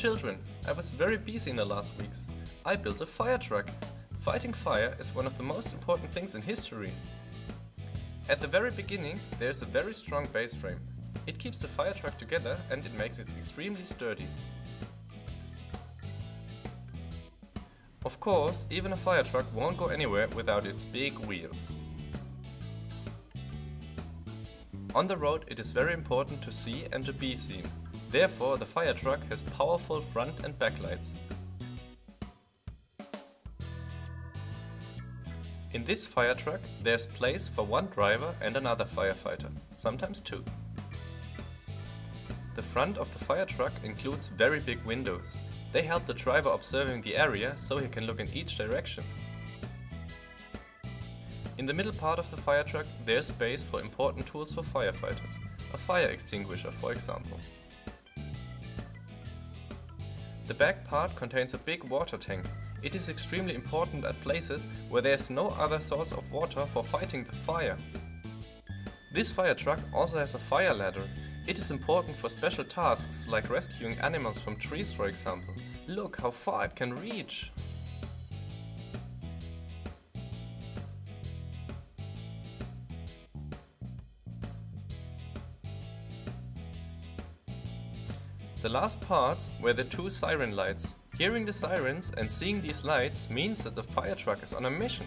children, I was very busy in the last weeks. I built a fire truck. Fighting fire is one of the most important things in history. At the very beginning, there is a very strong base frame. It keeps the fire truck together and it makes it extremely sturdy. Of course, even a fire truck won't go anywhere without its big wheels. On the road it is very important to see and to be seen. Therefore the fire truck has powerful front and back lights. In this fire truck there's place for one driver and another firefighter, sometimes two. The front of the fire truck includes very big windows. They help the driver observing the area so he can look in each direction. In the middle part of the fire truck there's space for important tools for firefighters, a fire extinguisher for example. The back part contains a big water tank. It is extremely important at places where there is no other source of water for fighting the fire. This fire truck also has a fire ladder. It is important for special tasks like rescuing animals from trees for example. Look how far it can reach! The last parts were the two siren lights. Hearing the sirens and seeing these lights means that the fire truck is on a mission.